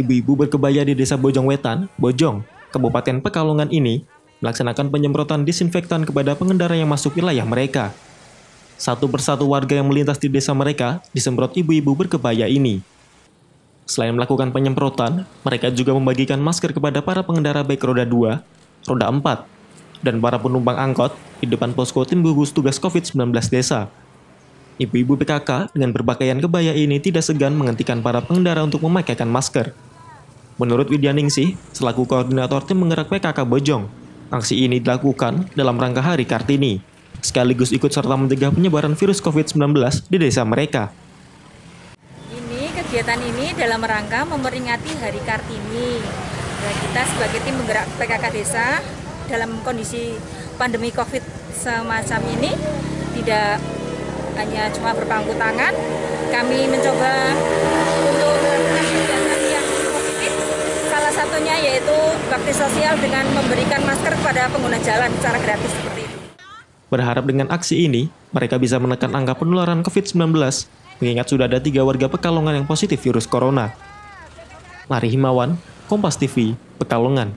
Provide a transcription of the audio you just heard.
Ibu-ibu berkebaya di Desa Bojong Wetan, Bojong, Kabupaten Pekalongan ini melaksanakan penyemprotan disinfektan kepada pengendara yang masuk wilayah mereka. Satu persatu warga yang melintas di desa mereka disemprot ibu-ibu berkebaya ini. Selain melakukan penyemprotan, mereka juga membagikan masker kepada para pengendara baik roda 2, roda 4, dan para penumpang angkot di depan posko tim gugus tugas COVID-19 desa. Ibu-ibu PKK dengan berpakaian kebaya ini tidak segan menghentikan para pengendara untuk memakaikan masker. Menurut Widyaningsih, selaku koordinator tim menggerak PKK Bojong, aksi ini dilakukan dalam rangka Hari Kartini, sekaligus ikut serta mencegah penyebaran virus COVID-19 di desa mereka. Ini kegiatan ini dalam rangka memperingati Hari Kartini. Nah, kita sebagai tim menggerak PKK desa dalam kondisi pandemi COVID semacam ini tidak hanya cuma berpangku tangan, kami mencoba Satunya yaitu bakti sosial dengan memberikan masker kepada pengguna jalan secara gratis seperti itu. Berharap dengan aksi ini, mereka bisa menekan angka penularan COVID-19, mengingat sudah ada tiga warga Pekalongan yang positif virus corona. Lari Himawan, Kompas TV, Pekalongan.